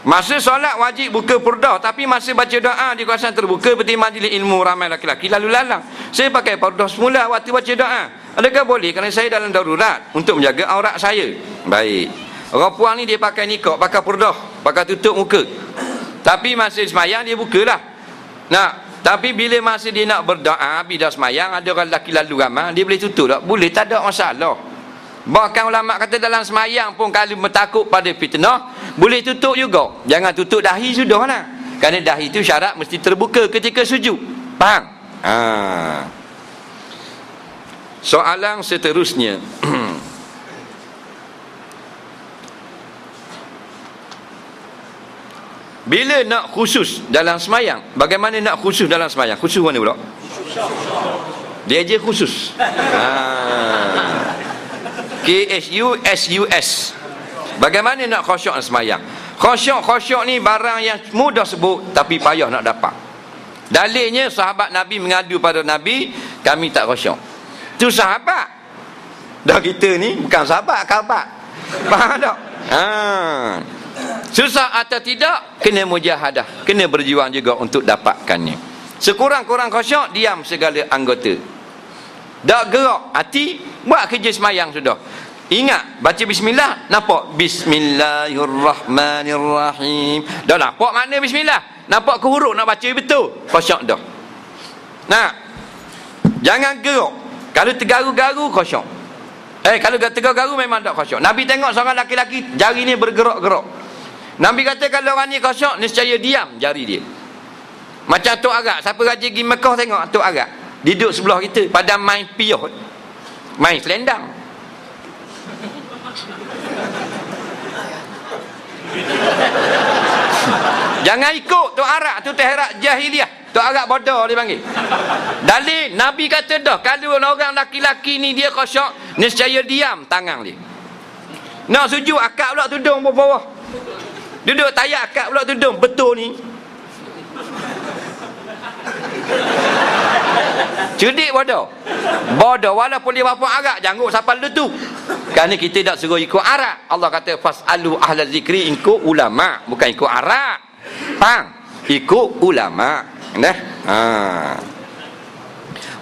Masa solat wajib buka purdah Tapi masa baca doa di kawasan terbuka Seperti majlis ilmu ramai laki-laki Lalu lalang Saya pakai purdah semula waktu baca doa. Adakah boleh? Kerana saya dalam darurat Untuk menjaga aurat saya. Baik. Orang puan ni dia pakai nikah Pakai purdah Pakai tutup muka. Tapi masa semayang dia bukalah. Nah tapi bila masa dia nak berdoa Bila semayang Ada orang lelaki lalu ramai Dia boleh tutup tak? Boleh tak ada masalah Bahkan ulama kata dalam semayang pun kalau bertakut pada fitnah boleh tutup juga. Jangan tutup dahi sudah lah. Kerana dahi itu syarat mesti terbuka ketika sujud. Faham? Ha. Soalan seterusnya. Bila nak khusus dalam semayang Bagaimana nak khusus dalam semayang Khusus mana pula Dia je khusus Haa K-H-U-S-U-S Bagaimana nak khusyuk dan semayang? Khusyuk-khusyuk ni barang yang mudah sebut Tapi payah nak dapat. Dalilnya sahabat Nabi mengadu pada Nabi Kami tak khusyuk. Itu sahabat. Dah kita ni bukan sahabat, kabat Faham tak? Ha. Susah atau tidak Kena mujahadah Kena berjuang juga untuk dapatkannya. Sekurang-kurang khusyuk Diam segala anggota. Tak gerak hati Buat kerja semayang sudah Ingat baca bismillah nampak bismillahirrahmanirrahim. Dah nampak makna bismillah. Nampak ke huruf nak baca betul. Khusyuk dah. Nah. Jangan geruk. Kalau tergaru-garu khusyuk. Eh kalau tergaru-garu memang tak khusyuk. Nabi tengok seorang laki-laki jari ni bergerak-gerak. Nabi kata kalau orang ni khusyuk nescaya diam jari dia. Macam Tok Agak. Siapa raja pergi Mekah tengok Tok Agak. Duduk sebelah kita pada main piyah. Main selendang. Jangan ikut tu arak tu tehrak jahiliah. Tu arak bodoh dia panggil. Dalil Nabi kata dah kalau orang laki-laki ni dia kosong nescaya diam tangan dia. Nak sujud akak pula tudung bawah. Duduk tayak akak pula tudung betul ni. Cerdik bodoh. Bodoh walaupun dia bapa Arab janggut siapa lu tu. Kerana kita tak suruh ikut Arab. Allah kata fasalu ahla zikri ikut ulama bukan ikut Arab. Faham? Ikut ulama. Nah. Ha.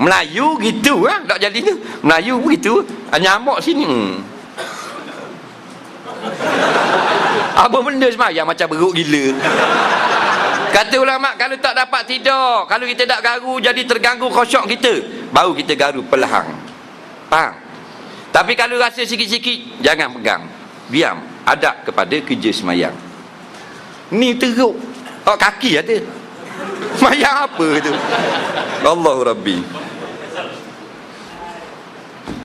Melayu gitu ah, ha? tak jadi tu. Melayu begitu. Nyamuk sini. Hmm. Apa benda semayang macam beruk gila. Kata ulama kalau tak dapat tidur, kalau kita tak garu jadi terganggu khusyuk kita, baru kita garu perlahan. Faham? Tapi kalau rasa sikit-sikit, jangan pegang. Diam, adab kepada kerja semayang. Ni teruk. Oh, kaki ada. Semayang apa tu? Allahu Rabbi.